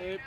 Yep.